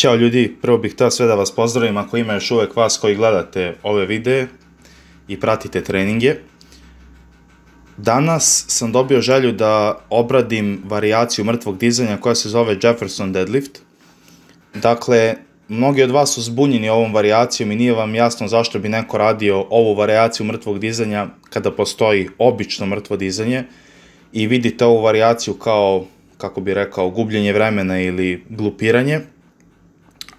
Ćao ljudi, prvo bih htio sve da vas pozdravim ako ima još uvek vas koji gledate ove videe i pratite treninge. Danas sam dobio želju da obradim varijaciju mrtvog dizanja koja se zove Jefferson Deadlift. Dakle, mnogi od vas su zbunjeni ovom varijacijom i nije vam jasno zašto bi neko radio ovu varijaciju mrtvog dizanja kada postoji obično mrtvo dizanje i vidite ovu varijaciju kao, kako bi rekao, gubljenje vremena ili glupiranje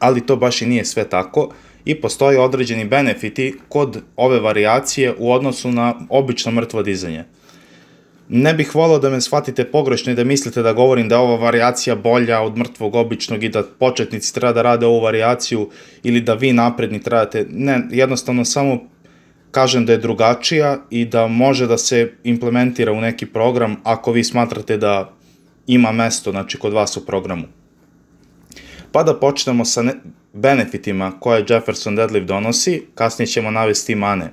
ali to baš i nije sve tako i postoje određeni benefiti kod ove varijacije u odnosu na obično mrtvo dizanje. Ne bih volao da me shvatite pogrešno i da mislite da govorim da je ova varijacija bolja od mrtvog običnog i da početnici treba da rade ovu varijaciju ili da vi napredni trebate. Ne, jednostavno samo kažem da je drugačija i da može da se implementira u neki program ako vi smatrate da ima mesto znači, kod vas u programu. Pa da počnemo sa ne, benefitima koje Jefferson Deadlift donosi, kasnije ćemo navesti mane.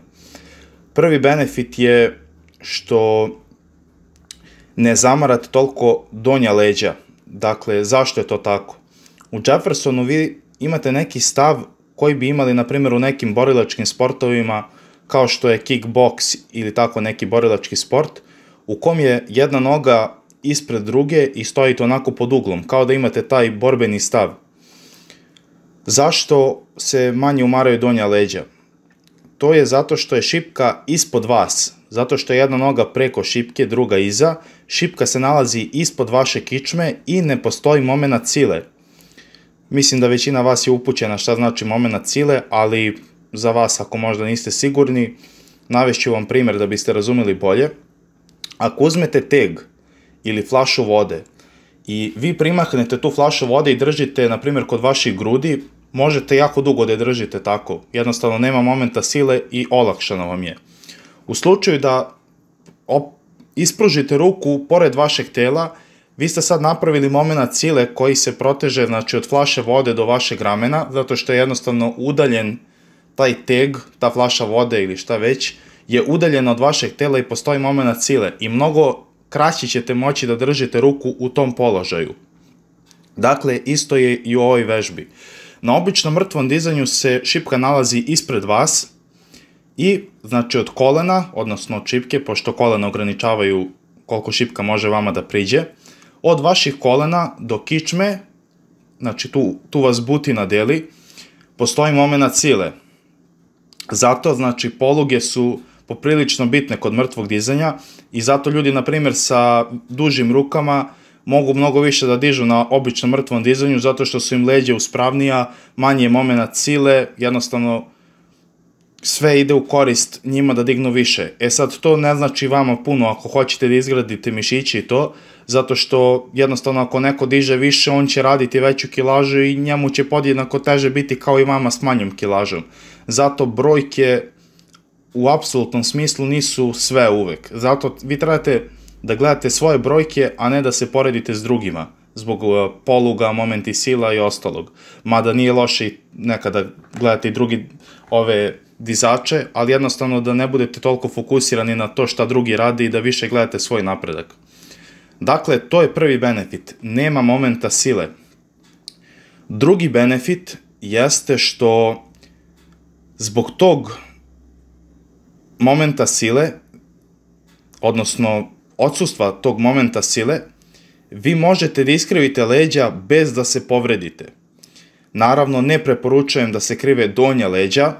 Prvi benefit je što ne zamarate toliko donja leđa. Dakle, zašto je to tako? U Jeffersonu vi imate neki stav koji bi imali, na primjer, u nekim borilačkim sportovima, kao što je kickbox ili tako neki borilački sport, u kom je jedna noga ispred druge i stojite onako pod uglom, kao da imate taj borbeni stav. Zašto se manje umaraju donja leđa? To je zato što je šipka ispod vas, zato što je jedna noga preko šipke, druga iza, šipka se nalazi ispod vaše kičme i ne postoji moment cile. Mislim da većina vas je upućena šta znači moment cile, ali za vas ako možda niste sigurni, navešću vam primjer da biste razumeli bolje. Ako uzmete teg ili flašu vode i vi primahnete tu flašu vode i držite, na primjer, kod vaših grudi, možete jako dugo da je držite tako. Jednostavno nema momenta sile i olakšano vam je. U slučaju da ispružite ruku pored vašeg tela, vi ste sad napravili moment sile koji se proteže znači, od flaše vode do vašeg ramena, zato što je jednostavno udaljen taj teg, ta flaša vode ili šta već, je udaljen od vašeg tela i postoji moment sile i mnogo kraći ćete moći da držite ruku u tom položaju. Dakle, isto je i u ovoj vežbi. Uh, Na običnom mrtvom dizanju se šipka nalazi ispred vas i znači od kolena, odnosno od šipke, pošto kolena ograničavaju koliko šipka može vama da priđe, od vaših kolena do kičme, znači tu, tu vas butina deli, postoji moment sile. Zato, znači, poluge su poprilično bitne kod mrtvog dizanja i zato ljudi, na primjer, sa dužim rukama mogu mnogo više da dižu na običnom mrtvom dizanju zato što su im leđe uspravnija, manje je moment sile, jednostavno sve ide u korist njima da dignu više. E sad, to ne znači vama puno ako hoćete da izgradite mišiće i to, zato što jednostavno ako neko diže više, on će raditi veću kilažu i njemu će podjednako teže biti kao i vama s manjom kilažom. Zato brojke u apsolutnom smislu nisu sve uvek. Zato vi trebate da gledate svoje brojke, a ne da se poredite s drugima, zbog uh, poluga, momenti sila i ostalog. Mada nije loše nekada gledate i drugi ove dizače, ali jednostavno da ne budete toliko fokusirani na to šta drugi radi i da više gledate svoj napredak. Dakle, to je prvi benefit. Nema momenta sile. Drugi benefit jeste što zbog tog momenta sile, odnosno odsustva tog momenta sile, vi možete da iskrivite leđa bez da se povredite. Naravno, ne preporučujem da se krive donja leđa,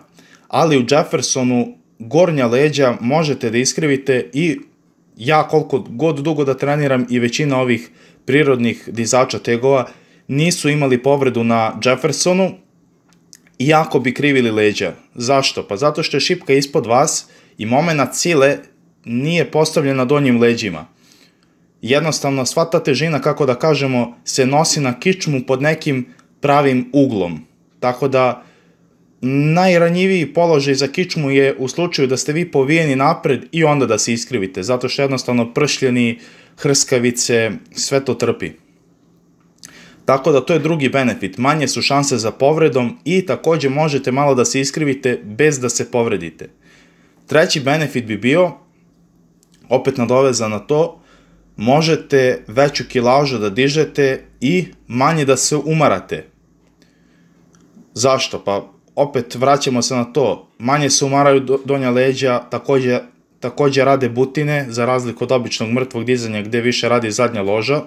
ali u Jeffersonu gornja leđa možete da iskrivite i ja koliko god dugo da treniram i većina ovih prirodnih dizača tegova nisu imali povredu na Jeffersonu, iako bi krivili leđa. Zašto? Pa zato što je šipka ispod vas i moment sile nije postavljen na donjim leđima. Jednostavno, sva ta težina, kako da kažemo, se nosi na kičmu pod nekim pravim uglom. Tako da, najranjiviji položaj za kičmu je u slučaju da ste vi povijeni napred i onda da se iskrivite, zato što jednostavno pršljeni, hrskavice, sve to trpi. Tako da to je drugi benefit, manje su šanse za povredom i takođe možete malo da se iskrivite bez da se povredite. Treći benefit bi bio opet nadoveza na to, možete veću kilažu da dižete i manje da se umarate. Zašto? Pa opet vraćamo se na to, manje se umaraju donja leđa, takođe, takođe rade butine, za razliku od običnog mrtvog dizanja gde više radi zadnja loža,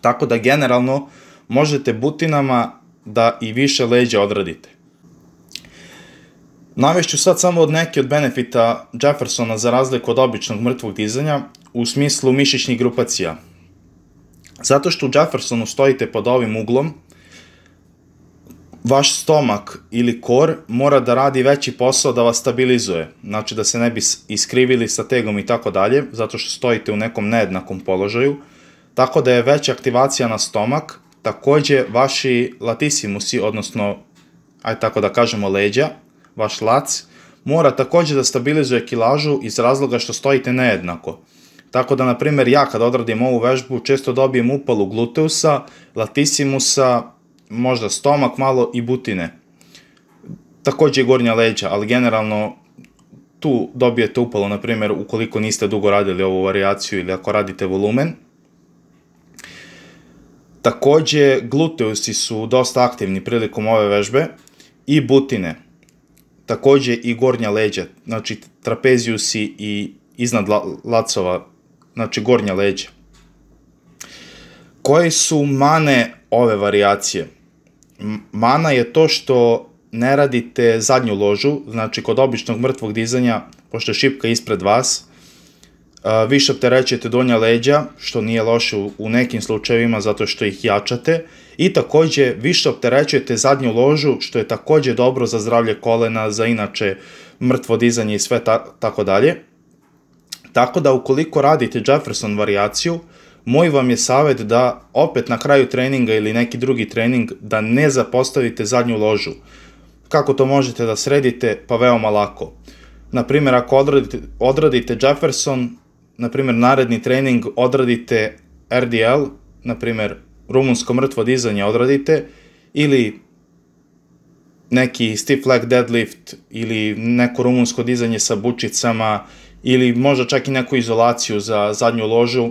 tako da generalno možete butinama da i više leđa odradite. Navešću sad samo od neke od benefita Jeffersona za razliku od običnog mrtvog dizanja u smislu mišićnih grupacija. Zato što u Jeffersonu stojite pod ovim uglom, vaš stomak ili kor mora da radi veći posao da vas stabilizuje, znači da se ne bi iskrivili sa tegom i tako dalje, zato što stojite u nekom nejednakom položaju, tako da je veća aktivacija na stomak, takođe vaši latisimusi, odnosno, aj tako da kažemo leđa, vaš lac, mora takođe da stabilizuje kilažu iz razloga što stojite nejednako. Tako da, na primjer, ja kad odradim ovu vežbu, često dobijem upalu gluteusa, latisimusa, možda stomak malo i butine. Takođe i gornja leđa, ali generalno tu dobijete upalo, na primjer, ukoliko niste dugo radili ovu varijaciju ili ako radite volumen. Takođe, gluteusi su dosta aktivni prilikom ove vežbe i butine. Takođe i gornja leđa, znači trapezijusi i iznad lacova, znači gornja leđa. Koje su mane ove varijacije? Mana je to što ne radite zadnju ložu, znači kod običnog mrtvog dizanja, pošto je šipka ispred vas, više opterećujete donja leđa, što nije loše u nekim slučajevima zato što ih jačate, i takođe više opterećujete zadnju ložu, što je takođe dobro za zdravlje kolena, za inače mrtvo dizanje i sve ta, tako dalje. Tako da ukoliko radite Jefferson varijaciju, moj vam je savet da opet na kraju treninga ili neki drugi trening da ne zapostavite zadnju ložu. Kako to možete da sredite? Pa veoma lako. Naprimjer, ako odradite, odradite Jefferson, naprimjer, naredni trening odradite RDL, naprimjer, rumunsko mrtvo dizanje odradite, ili neki stiff leg deadlift, ili neko rumunsko dizanje sa bučicama, ili možda čak i neku izolaciju za zadnju ložu,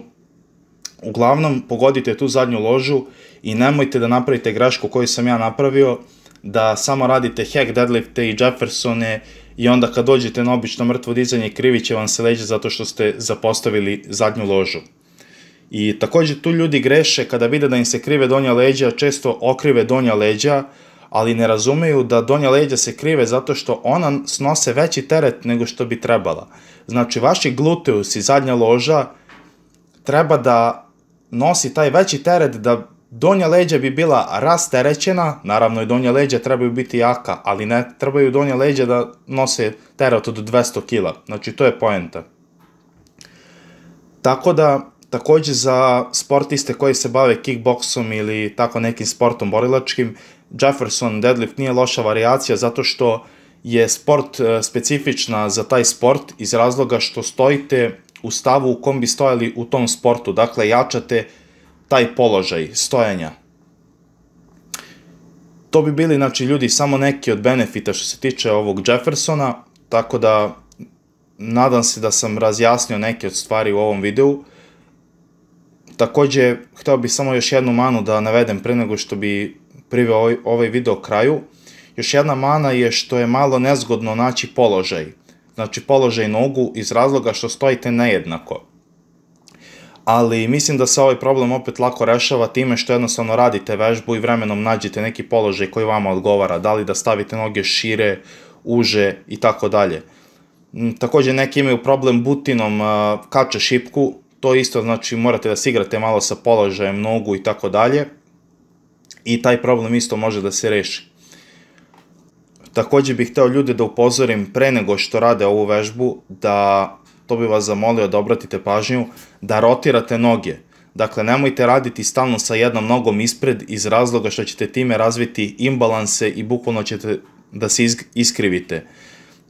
uglavnom pogodite tu zadnju ložu i nemojte da napravite grešku koju sam ja napravio, da samo radite hack deadlifte i Jeffersone i onda kad dođete na obično mrtvo dizanje krivit će vam se leđe zato što ste zapostavili zadnju ložu. I takođe tu ljudi greše kada vide da im se krive donja leđa, često okrive donja leđa, ali ne razumeju da donja leđa se krive zato što ona snose veći teret nego što bi trebala. Znači, vaši gluteus i zadnja loža treba da nosi taj veći teret da donja leđa bi bila rasterećena, naravno i donja leđa trebaju biti jaka, ali ne trebaju donja leđa da nose teret od 200 kila. Znači, to je poenta. Tako da, takođe za sportiste koji se bave kickboksom ili tako nekim sportom borilačkim, Jefferson deadlift nije loša variacija zato što je sport e, specifična za taj sport iz razloga što stojite u stavu u kom bi stojali u tom sportu, dakle jačate taj položaj stojanja. To bi bili, znači, ljudi, samo neki od benefita što se tiče ovog Jeffersona, tako da nadam se da sam razjasnio neke od stvari u ovom videu. Takođe, hteo bih samo još jednu manu da navedem pre nego što bi priveo ovaj, ovaj video kraju. Još jedna mana je što je malo nezgodno naći položaj. Znači položaj nogu iz razloga što stojite nejednako. Ali mislim da se ovaj problem opet lako rešava time što jednostavno radite vežbu i vremenom nađete neki položaj koji vama odgovara. Da li da stavite noge šire, uže i tako dalje. Takođe neki imaju problem butinom kače šipku, to isto znači morate da se igrate malo sa položajem nogu i tako dalje i taj problem isto može da se reši. Takođe bih hteo ljude da upozorim pre nego što rade ovu vežbu da to bi vas zamolio da obratite pažnju da rotirate noge. Dakle, nemojte raditi stalno sa jednom nogom ispred iz razloga što ćete time razviti imbalanse i bukvalno ćete da se iskrivite.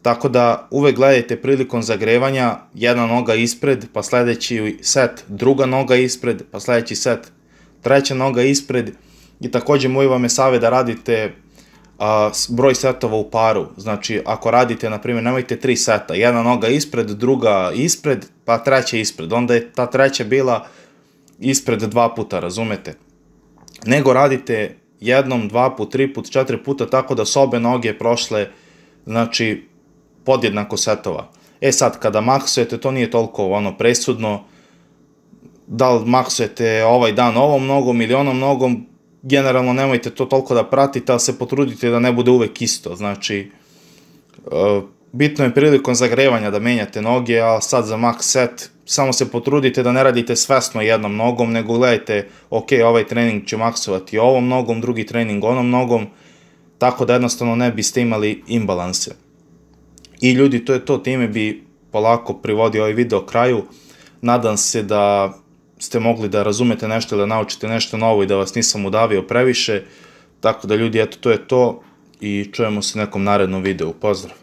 Tako da uvek gledajte prilikom zagrevanja jedna noga ispred, pa sledeći set druga noga ispred, pa sledeći set treća noga ispred i takođe moj vam je savjet da radite a, broj setova u paru. Znači, ako radite, na primjer, nemojte tri seta, jedna noga ispred, druga ispred, pa treća ispred. Onda je ta treća bila ispred dva puta, razumete? Nego radite jednom, dva put, tri put, četiri puta, tako da su obe noge prošle, znači, podjednako setova. E sad, kada maksujete, to nije toliko ono presudno, da li maksujete ovaj dan ovom nogom ili onom nogom, generalno nemojte to toliko da pratite, ali se potrudite da ne bude uvek isto, znači, uh, bitno je prilikom zagrevanja da menjate noge, a sad za max set samo se potrudite da ne radite svesno jednom nogom, nego gledajte, ok, ovaj trening ću maksovati ovom nogom, drugi trening onom nogom, tako da jednostavno ne biste imali imbalanse. I ljudi, to je to, time bi polako privodio ovaj video kraju. Nadam se da ste mogli da razumete nešto ili da naučite nešto novo i da vas nisam udavio previše. Tako da ljudi, eto, to je to i čujemo se nekom narednom videu. Pozdrav!